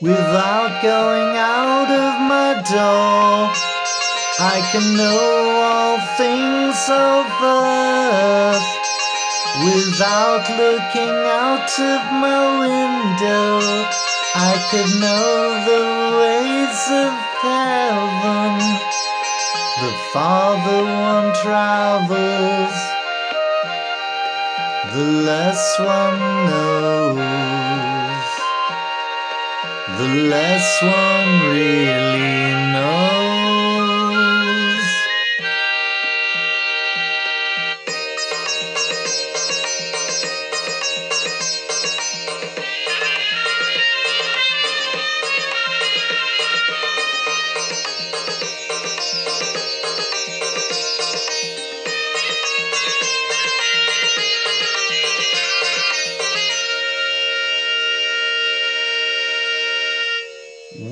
Without going out of my door, I can know all things of earth. Without looking out of my window, I could know the ways of heaven. The farther one travels, the less one knows. The less one really knows.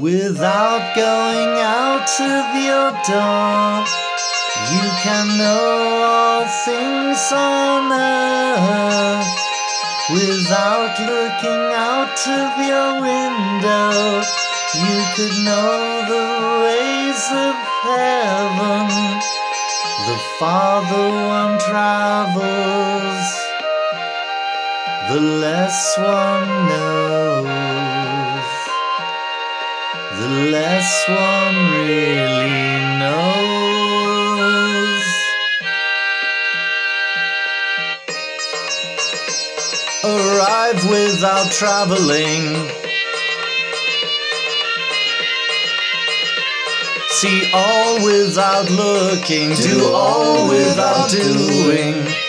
Without going out of your door, you can know all things on earth. Without looking out of your window, you could know the ways of heaven. The farther one travels, the less one knows the less one really knows. Arrive without traveling. See all without looking, do all without doing.